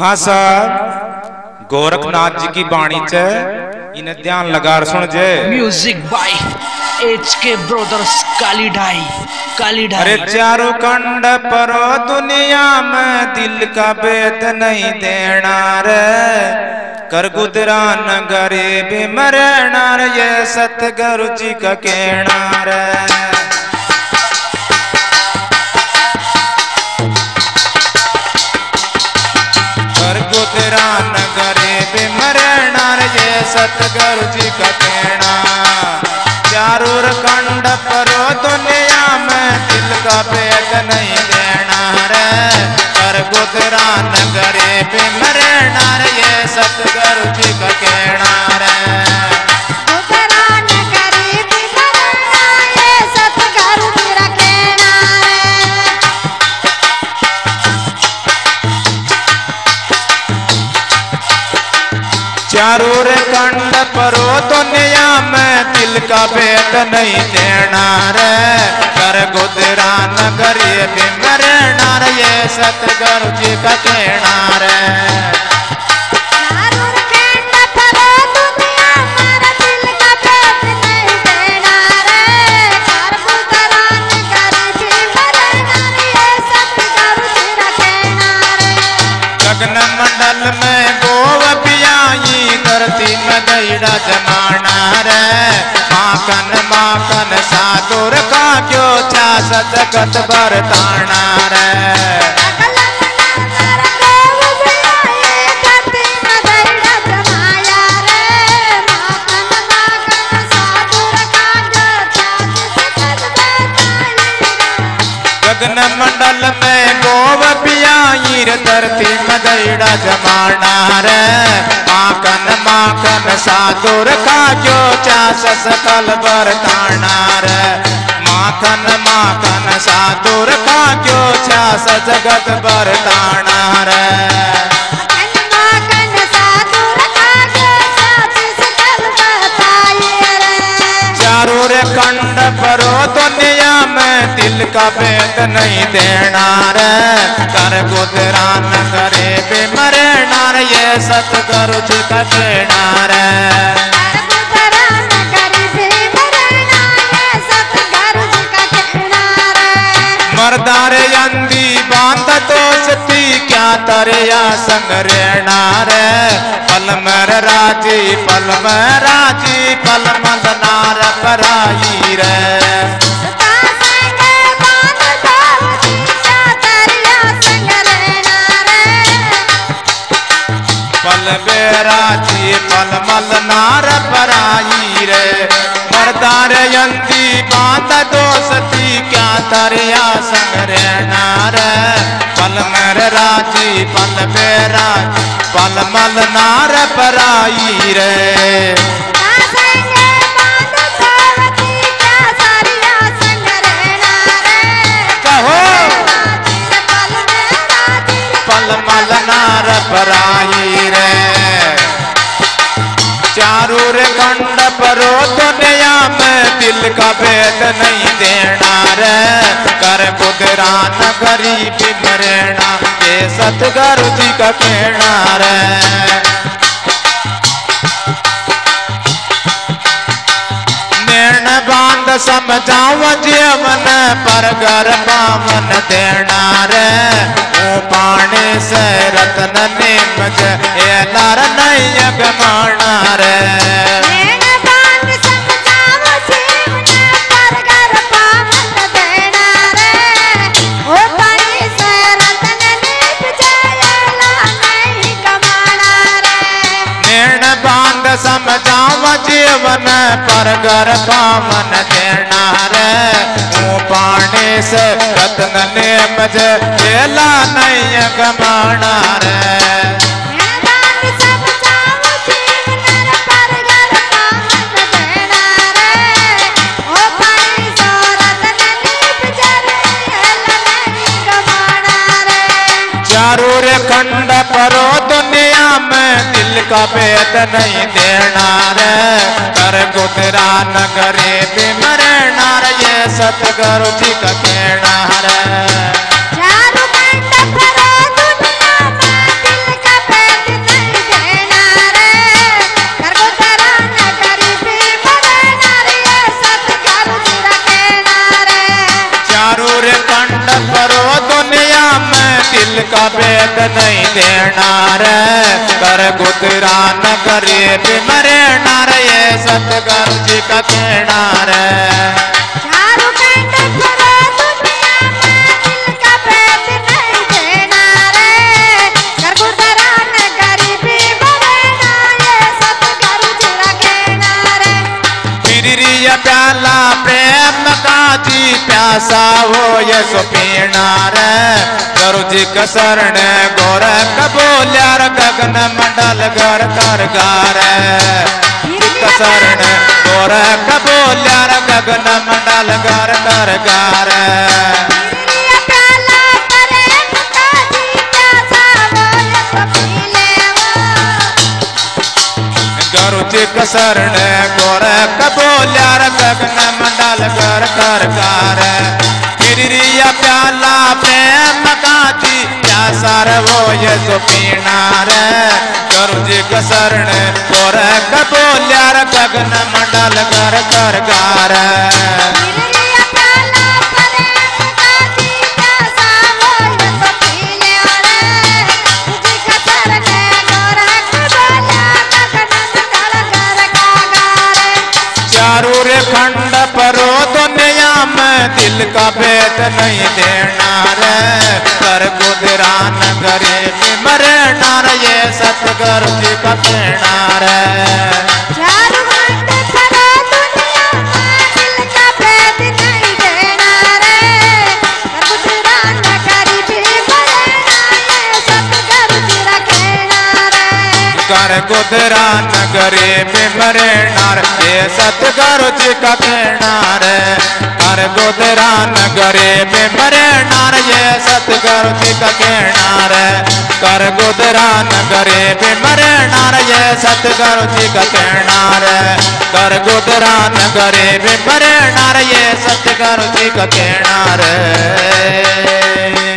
हाँ सर गोरखनाथ जी की बाणी च इन्हें ध्यान लगा सुन जे। Music by H K brothers काली ढाई काली अरे ढाई चारों कंड परो दुनिया में दिल का बेत नहीं देना रे। कर गुदरा न गरीब मरना रे ये सतगुरु जी का कहना रे। सतगुरु जी का कहना। चारूर कंड परो दुनिया में दिल का पेट नहीं देना रे। कर गुदरा न गरीब मरना रे ये सतगुरु जी का कहना रे। चारों परो दुनिया में दिल का भेद नहीं देना रे। कर गुदरा न गरीब मरना रे सतगुरु जी का कहना रे। में गईड़ा जमाना रे। माखन माखन साधुर का क्यों चा सजगत बरताना रे? गगन मंडल में गोव पियाई धरती में गईड़ा जमाना रे। माखन माखन साधुर का क्यों चा सकल बरताना रे माखन माखन साधुर का क्यों चा सजगत बरताना रे चारों रे कंड परो दुनिया में दिल का भेद नहीं देना रे कर गुदरा न करे बेमरना रे ये सतगुरु जी का कहना रे मरदारे अंधी बाँध तो सती, क्या तरया संग रहना रे? पल मर राज़ी, पल में राज़ी, पल मल नार पराई। नार पराई रे। मरदार यंती बात दोस्ती, क्या तरिया संग रहना नार। पल मर राज़ी, पल बेराजी पल मल नार पराई रे। परो दुनिया में दिल का भेद नहीं देना रे। कर कुदरा न गरीब मरना, ये सतगुरु जी का कहना रे। नैन बाँध समझाव जीवन पर घर पावन देना रे। ओ पानी से रतन निमज ये पर घर पावन देना रे ओ पानी से रतन ने ये ला नहीं गमाना रे चारों खंड परो का भेद नहीं देना रे। कर गुदरा नगरे करे बिमरना रे सतगुरु जी का कहना रे देना रे। कर गुतरा न करे बिमरे नार ये सतगुरु जी का कहना रे। प्यासा हो ये सो पीना रे। गुरु जी का शरण गोरख बोल्यार गगन मंडल घर कर गार। का शरण गोरख बोल्यार गगन मंडल घर कर गार। मेरिया प्याला प्रेम का जी प्यासा वो ये पी ले वो गुरु जी का शरण गोरख बोल्यार गगन मंडल घर कर। गार गिरिया प्याला प्रेम काती प्यासार वो ये सो पीना रे गुरु जी का शरण गोरख बोल्यार गगन मंडल घर कर जी तो का शरण गोरख बोला गगन मंडल कर गारे चारू रे का भेद नहीं देना रे। कर गुजरा न करे मरे नार ये सतगुरु जी का में नहीं रे। कर गुजरा न करे मरे नार ये सतगुरु जी का कहना रे कर गुजरा न करे मरे नार, ये सतगुरु जी का कहना रे कर गुजरा न करे मरे नार, ये सतगुरु जी का कहना रे कर गुजरा न करे मरे नार, ये सतगुरु जी का कहना रे।